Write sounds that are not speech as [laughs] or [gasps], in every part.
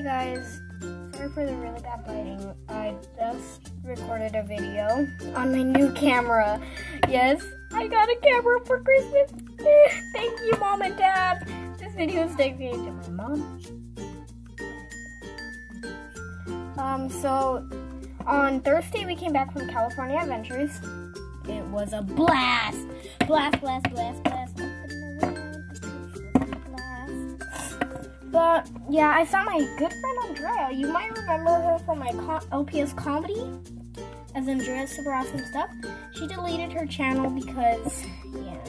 Hey guys, sorry for the really bad lighting. I just recorded a video on my new camera. Yes, I got a camera for Christmas. [laughs] Thank you, mom and dad. This video is dedicated to my mom. Um, so on Thursday we came back from California Adventures. It was a blast, blast, blast, blast, blast. But yeah, I saw my good friend Andrea. You might remember her from my co- LPS comedy as Andrea Super Awesome Stuff. She deleted her channel because, yeah,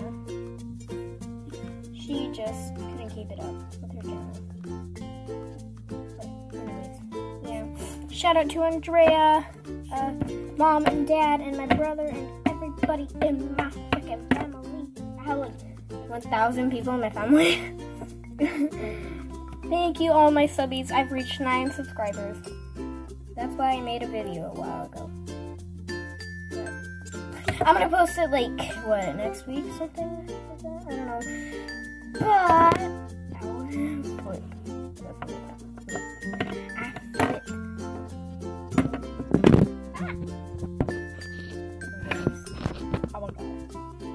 she just couldn't keep it up with her channel. But anyways, yeah. Shout out to Andrea, uh, mom and dad, and my brother, and everybody in my freaking family. I have like 1,000 people in my family. [laughs] Thank you, all my subbies. I've reached nine subscribers. That's why I made a video a while ago. I'm gonna post it like what next week, something like that. I don't know. But.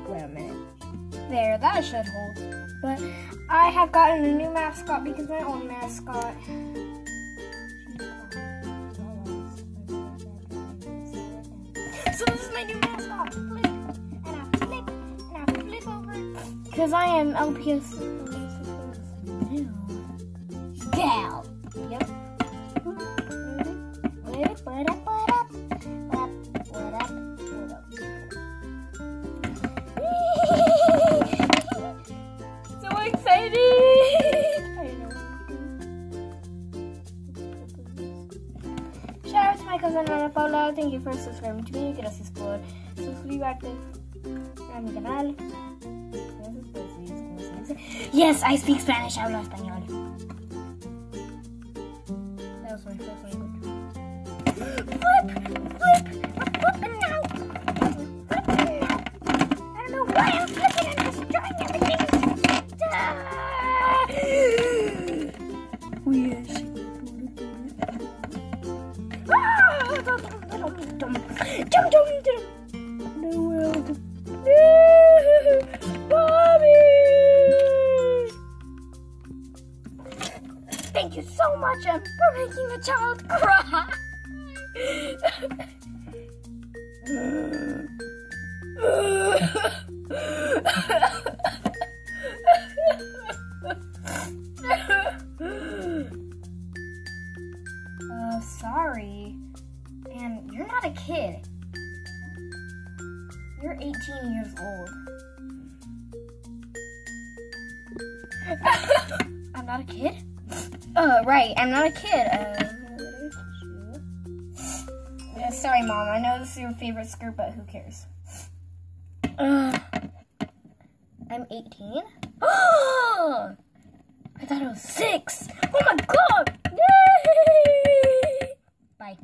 Wait a minute. There, that should hold. But I have gotten a new mascot because my old mascot. So this is my new mascot. Flip. And I flip. And I flip over. Because I am LPS. Gal. Yep. My cousin Ana Paula. Thank you for subscribing to me. Gracias por suscribirte a mi canal. Yes, I speak Spanish. Hablo español. That was my first language. Flip! Flip! I'm flipping now! Flipping now! I don't know why I'm flipping. I'm destroying everything. Ah! Weird. Jump, jump. The world. [laughs] Mommy! Thank you so much Em, for making the child cry. [laughs] uh, sorry. And you're not a kid. You're 18 years old. I'm not a kid? Uh, right, I'm not a kid. Uh, sorry, Mom. I know this is your favorite skirt, but who cares? Uh, I'm 18? [gasps] I thought it was six. Oh my god! Yay! Bye.